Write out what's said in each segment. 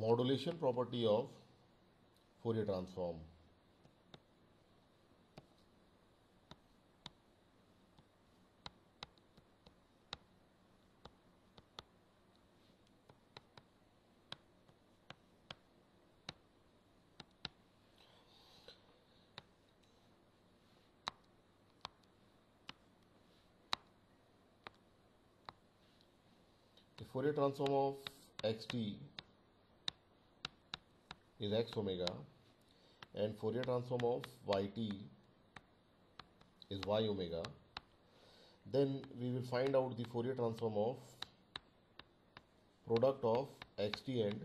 modulation property of Fourier transform. The Fourier transform of xt is x omega and Fourier transform of yt is y omega. Then we will find out the Fourier transform of product of xt and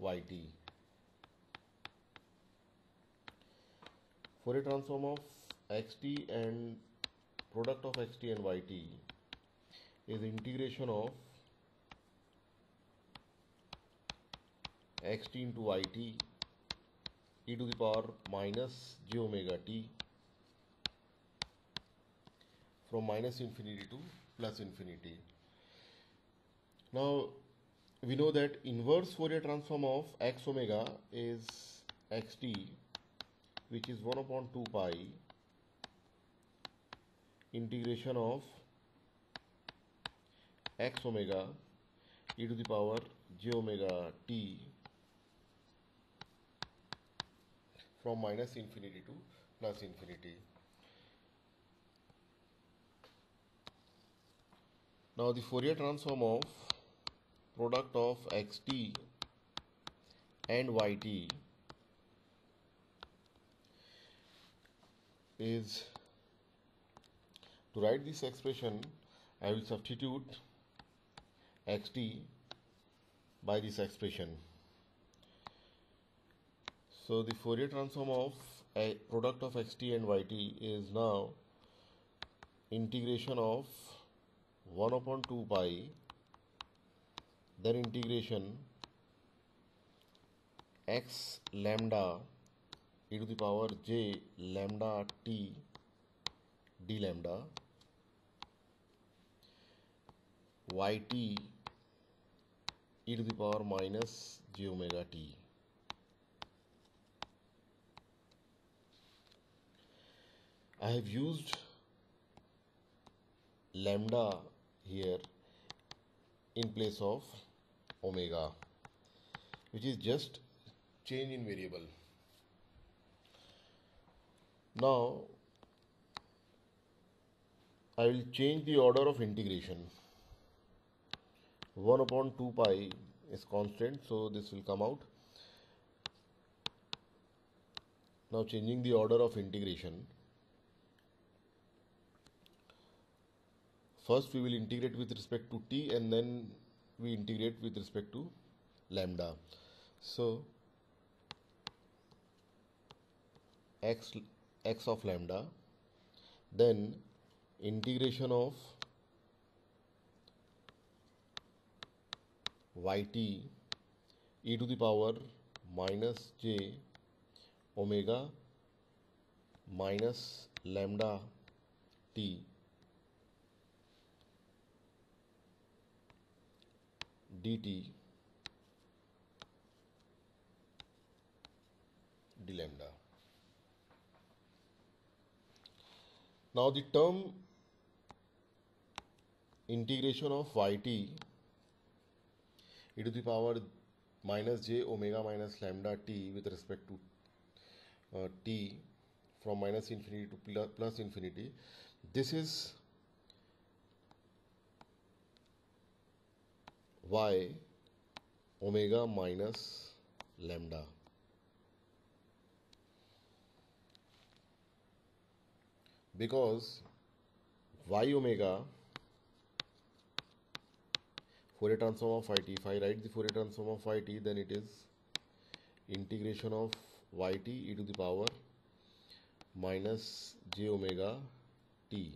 yt. Fourier transform of xt and product of xt and yt is integration of xt into it e to the power minus j omega t from minus infinity to plus infinity. Now we know that inverse Fourier transform of x omega is xt which is 1 upon 2 pi integration of x omega e to the power j omega t from minus infinity to plus infinity. Now the Fourier transform of product of xt and yt is to write this expression I will substitute xt by this expression. So the Fourier transform of a product of xt and yt is now integration of 1 upon 2 pi then integration x lambda e to the power j lambda t d lambda yt e to the power minus j omega t. I have used lambda here in place of omega which is just change in variable. Now I will change the order of integration. 1 upon 2 pi is constant so this will come out now changing the order of integration first we will integrate with respect to t and then we integrate with respect to lambda. So x x of lambda then integration of yt e to the power minus j omega minus lambda t dt d lambda. Now the term integration of yt e to the power minus j omega minus lambda t with respect to uh, t from minus infinity to plus, plus infinity this is y omega minus lambda. Because y omega Fourier transform of it if I write the Fourier transform of it then it is integration of yt e to the power minus j omega t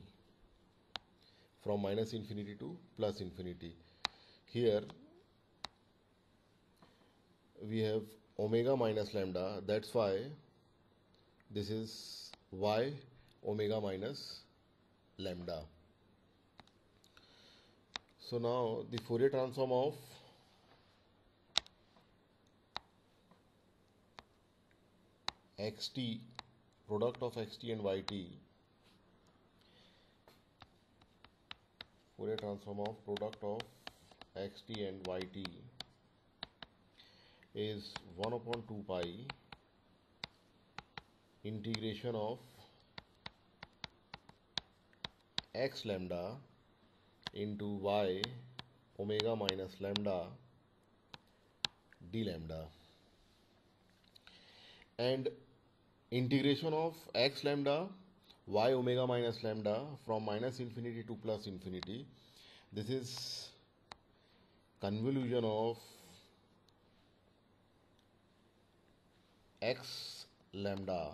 from minus infinity to plus infinity here we have omega minus lambda. That's why this is y omega minus lambda. So now the Fourier transform of xt product of xt and yt Fourier transform of product of xt and yt is 1 upon 2 pi integration of x lambda into y omega minus lambda d lambda. And integration of x lambda y omega minus lambda from minus infinity to plus infinity. This is convolution of x lambda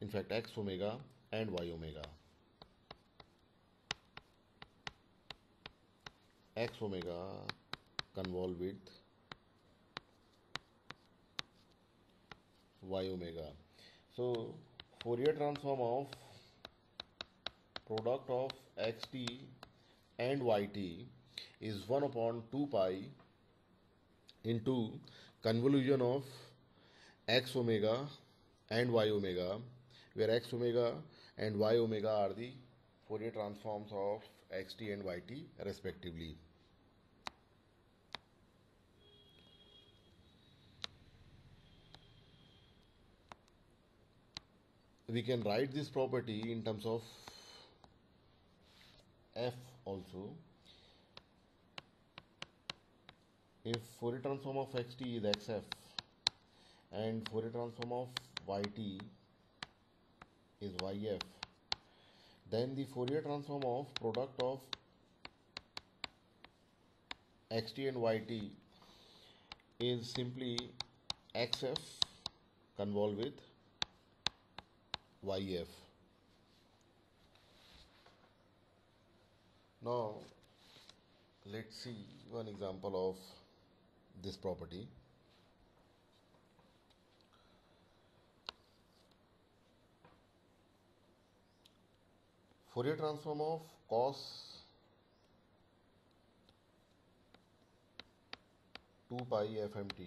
in fact x omega and y omega. x omega convolve with y omega. So Fourier transform of product of xt and yt is 1 upon 2 pi into convolution of x omega and y omega where x omega and y omega are the Fourier transforms of xt and yt respectively. We can write this property in terms of f also. If Fourier transform of xt is xf and Fourier transform of yt is yf then the Fourier transform of product of xt and yt is simply xf convolved with yf now let's see one example of this property. Fourier transform of cos 2 pi fmt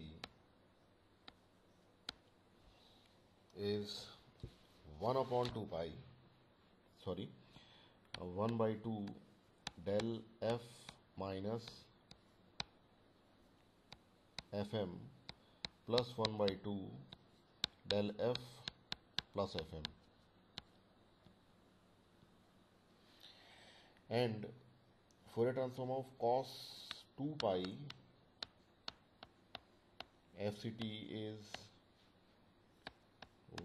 is 1 upon 2 pi sorry uh, 1 by 2 del f minus fm plus 1 by 2 del f plus fm and Fourier transform of cos 2 pi fct is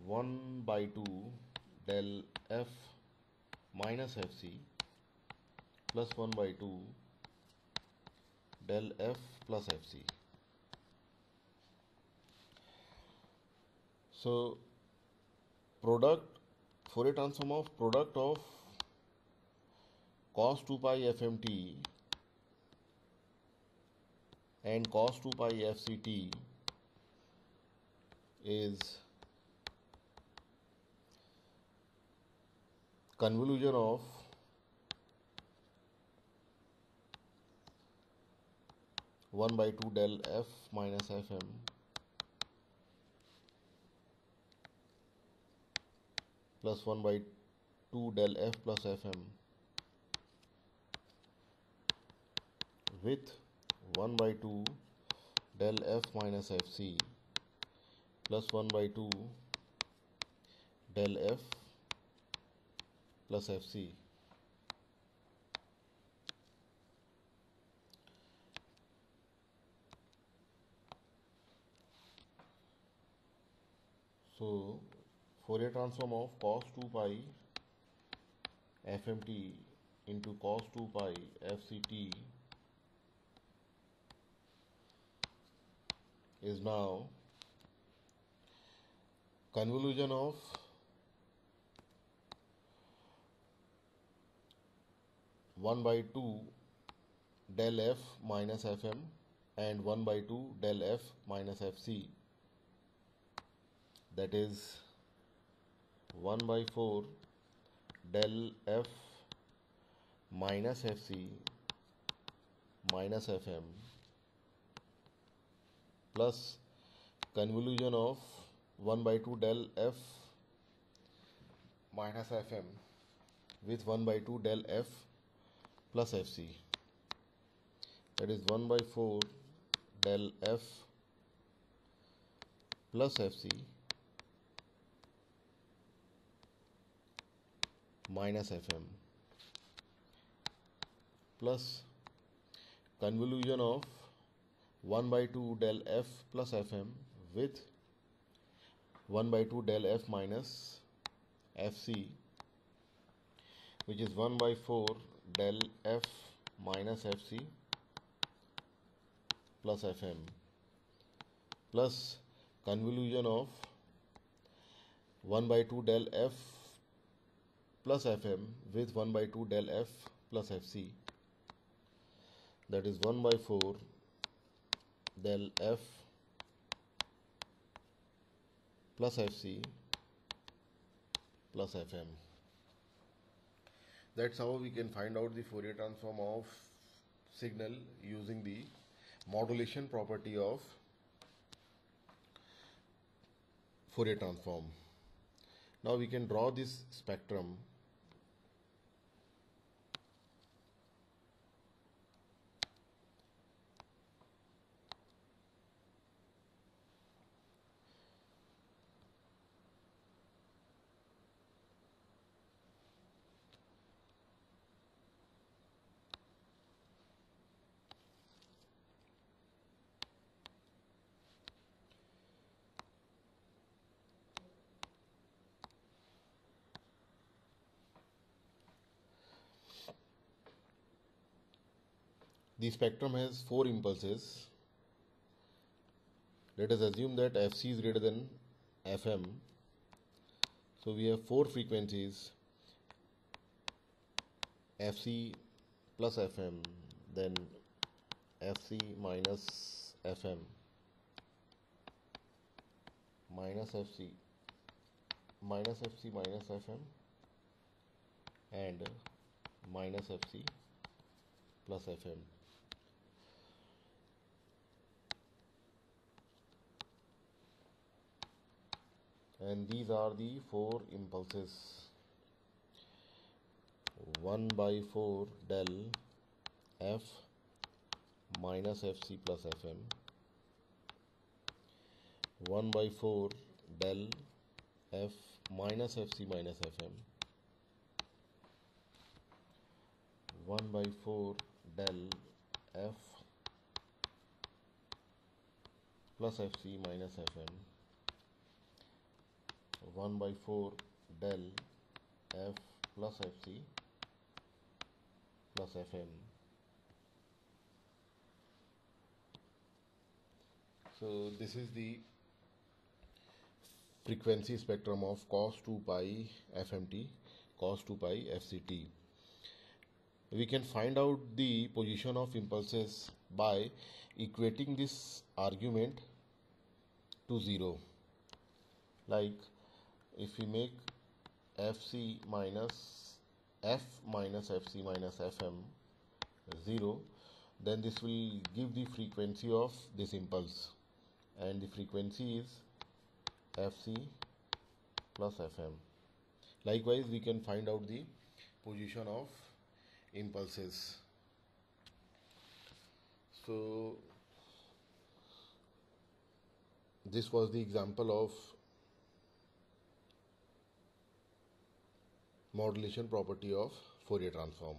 1 by 2 del f minus fc plus 1 by 2 del f plus fc so product Fourier transform of product of cos 2 pi fmt and cos 2 pi fct is convolution of one by two del f minus fm plus one by two del f plus fm with 1 by 2 del f minus fc plus 1 by 2 del f plus fc. So Fourier transform of cos 2 pi fmt into cos 2 pi fct is now convolution of one by two del f minus fm and 1 by 2 del f minus fc that is 1 by 4 del f minus fc minus fm plus convolution of 1 by 2 del f minus fm with 1 by 2 del f plus fc that is 1 by 4 del f plus fc minus fm plus convolution of 1 by 2 del f plus fm with 1 by 2 del f minus fc which is 1 by 4 del f minus fc plus fm plus convolution of 1 by 2 del f plus fm with 1 by 2 del f plus fc that is 1 by 4 del f plus fc plus fm that's how we can find out the Fourier transform of signal using the modulation property of Fourier transform. Now we can draw this spectrum The spectrum has four impulses. Let us assume that Fc is greater than Fm. So we have four frequencies Fc plus Fm, then Fc minus Fm, minus Fc, minus Fc minus Fm, and minus Fc plus Fm. And these are the four impulses. 1 by 4 del f minus fc plus fm. 1 by 4 del f minus fc minus fm. 1 by 4 del f plus fc minus fm 1 by 4 del f plus fc plus fm so this is the frequency spectrum of cos 2 pi fmt cos 2 pi fct we can find out the position of impulses by equating this argument to 0 like if we make fc minus f minus fc minus fm 0 then this will give the frequency of this impulse. And the frequency is fc plus fm likewise we can find out the position of impulses. So this was the example of modulation property of Fourier transform.